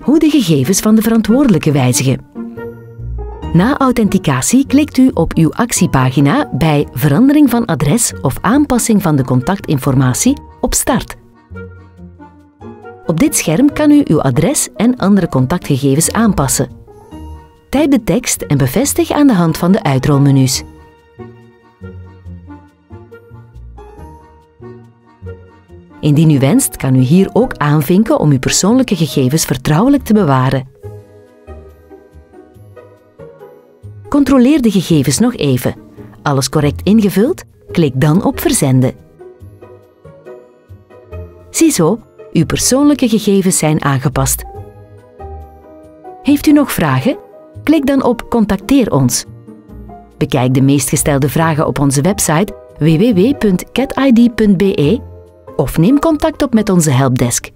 hoe de gegevens van de verantwoordelijke wijzigen. Na authenticatie klikt u op uw actiepagina bij verandering van adres of aanpassing van de contactinformatie op Start. Op dit scherm kan u uw adres en andere contactgegevens aanpassen. Typ de tekst en bevestig aan de hand van de uitrolmenu's. Indien u wenst, kan u hier ook aanvinken om uw persoonlijke gegevens vertrouwelijk te bewaren. Controleer de gegevens nog even. Alles correct ingevuld? Klik dan op Verzenden. Ziezo, uw persoonlijke gegevens zijn aangepast. Heeft u nog vragen? Klik dan op Contacteer ons. Bekijk de meest gestelde vragen op onze website www.catid.be of neem contact op met onze helpdesk.